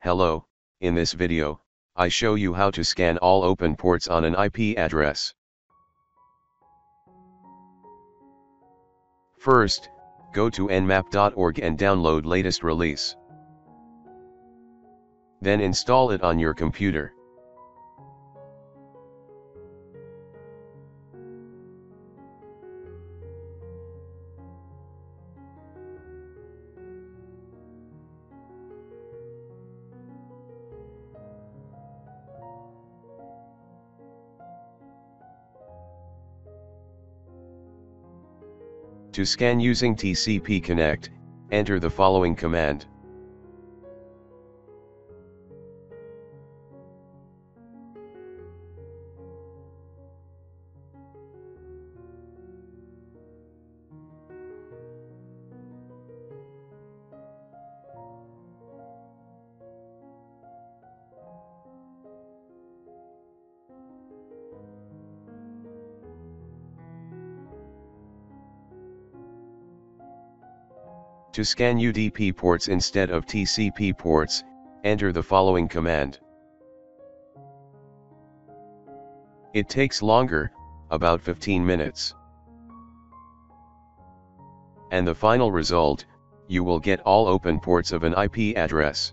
Hello, in this video, I show you how to scan all open ports on an IP address. First, go to nmap.org and download latest release. Then install it on your computer. To scan using TCP Connect, enter the following command. To scan UDP ports instead of TCP ports, enter the following command. It takes longer, about 15 minutes. And the final result, you will get all open ports of an IP address.